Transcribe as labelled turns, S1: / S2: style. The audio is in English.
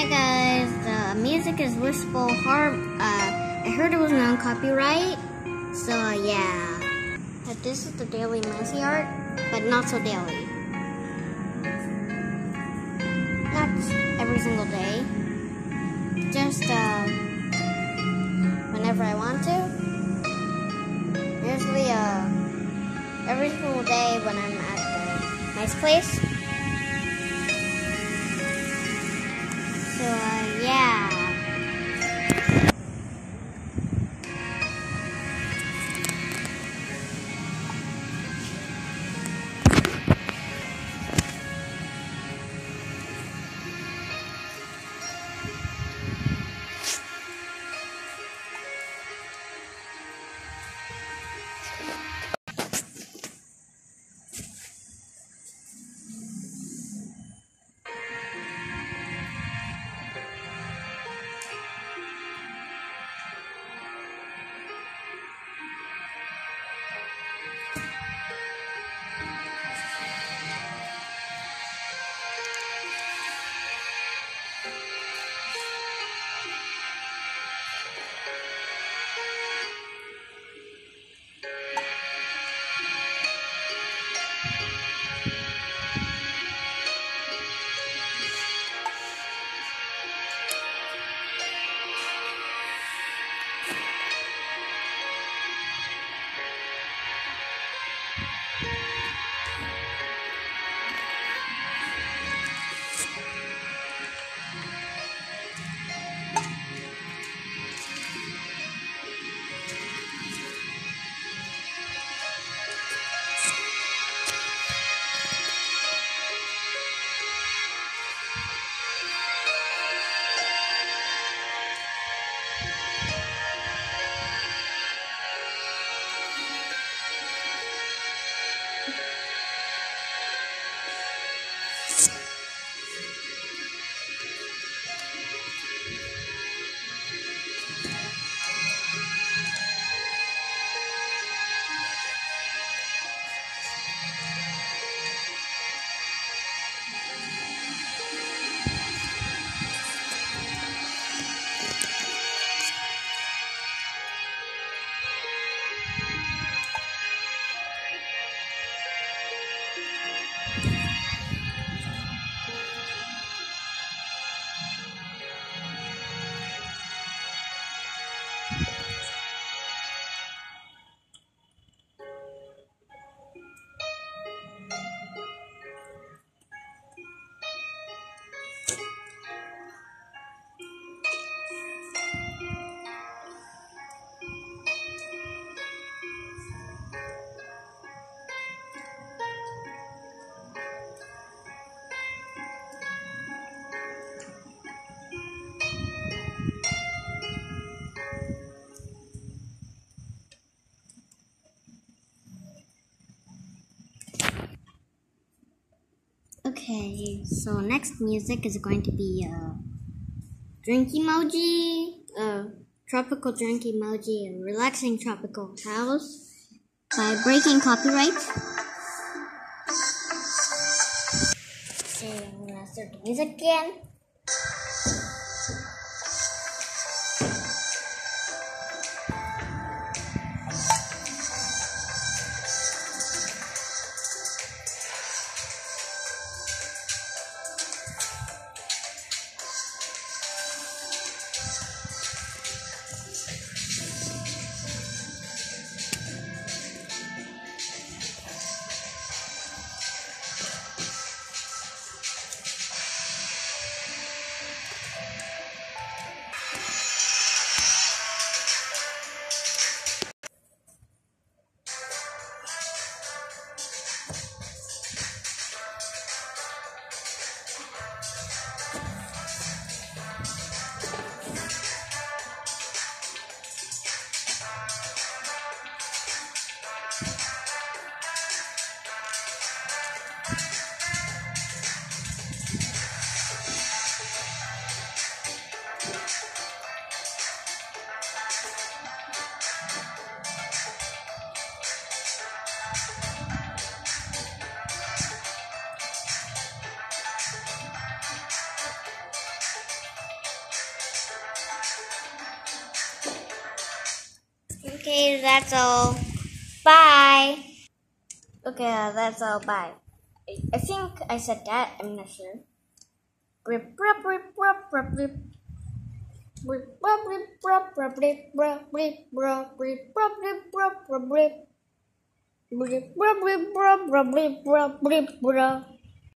S1: Hi guys, the music is Wistful Harp. Uh, I heard it was non-copyright, so uh, yeah. But this is the daily Messi art, but not so daily. Not every single day. Just uh, whenever I want to. Usually uh, every single day when I'm at the nice place. So, Okay, so next music is going to be uh, drink emoji, uh, tropical drink emoji, and relaxing tropical house by breaking copyright. Okay, I'm gonna start the music again. that's all. Bye. Okay, that's all. Bye. I think I said that. I'm not sure.